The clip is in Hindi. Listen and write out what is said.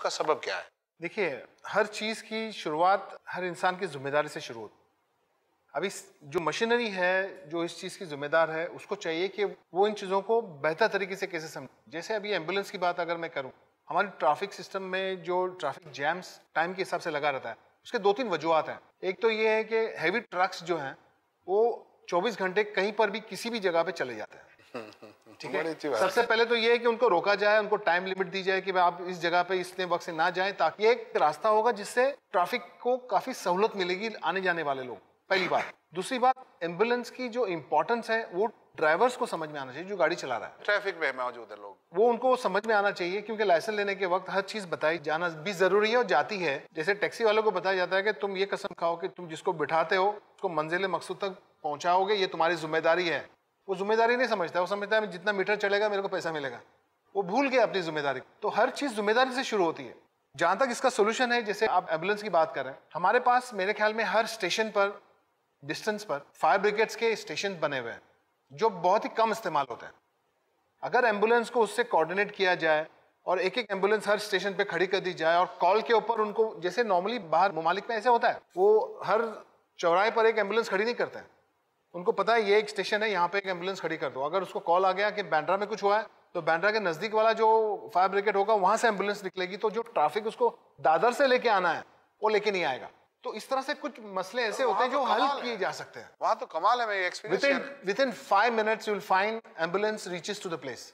उसका सबब क्या है? देखिए, हर चीज़ की शुरुआत हर इंसान की ज़िम्मेदारी से शुरू होती अभी जो मशीनरी है, जो इस चीज़ की जिम्मेदार है, उसको चाहिए कि वो इन चीज़ों को बेहतर तरीके से कैसे समझ। जैसे अभी एंबुलेंस की बात अगर मैं करूँ, हमारे ट्रैफ़िक सिस्टम में जो ट्रैफ़िक जैम्स टाइम के हिसाब से लगा रहता है, उसके दो तीन वजूहत हैं। एक तो ये है कि हैवी ट्रक्स जो हैं, वो 24 घंटे कहीं पर भी किसी भी जगह पे चले जाते हैं। ठीक है? सबसे पहले तो ये है कि उनको रोका जाए उनको टाइम लिमिट दी जाए कि आप इस जगह पे इतने वक्त से ना जाएँ ताकि एक रास्ता होगा जिससे ट्रैफ़िक को काफ़ी सहूलत मिलेगी आने जाने वाले लोग पहली बात। दूसरी बात एंबुलेंस की जो इम्पोर्टेंस है वो ड्राइवर्स को समझ में आना चाहिए जो गाड़ी चला रहा है। ट्रैफ़िक में मौजूद है लोग। वो उनको समझ में आना चाहिए क्योंकि लाइसेंस लेने के वक्त हर चीज़ बताई जाना भी ज़रूरी है और जाती है। जैसे टैक्सी वालों को बताया जाता है कि तुम ये कसम खाओ कि तुम जिसको बिठाते हो उसको मंजिल मकसूद तक पहुंचाओगे ये तुम्हारी ज़िम्मेदारी है। वो ज़िम्मेदारी नहीं समझता, वो समझता है, जितना मीटर चलेगा, मेरे को पैसा मिलेगा। वो भूल गया अपनी ज़िम्मेदारी तो हर चीज़ ज़िम्मेदारी से शुरू होती है। जहाँ तक इसका सोल्यूशन है, जैसे आप एंबुलेंस की बात कर रहे हैं, हमारे पास, मेरे ख्याल में, हर स्टेशन पर डिस्टेंस पर फायर ब्रिगेड्स के स्टेशन बने हुए हैं, जो बहुत ही कम इस्तेमाल होते हैं। अगर एंबुलेंस को उससे कोऑर्डिनेट किया जाए, और एक एक एंबुलेंस हर स्टेशन पे खड़ी कर दी जाए, और कॉल के ऊपर उनको, जैसे नॉर्मली बाहर, ममालिक में ऐसे होता है, वो हर चौराहे पर एक एंबुलेंस खड़ी नहीं करते हैं। उनको पता है ये एक स्टेशन है यहाँ पे एक एंबुलेंस खड़ी कर दो। अगर उसको कॉल आ गया कि बैंड्रा में कुछ हुआ है तो बैंड्रा के नज़दीक वाला जो फायर ब्रिगेड होगा वहाँ से एंबुलेंस निकलेगी। तो जो ट्रैफ़िक उसको दादर से लेके आना है वो लेके नहीं आएगा। तो इस तरह से कुछ मसले ऐसे तो होते हैं जो हल किए जा सकते हैं। वहाँ तो कमाल है within five minutes you will find ambulance reaches to the place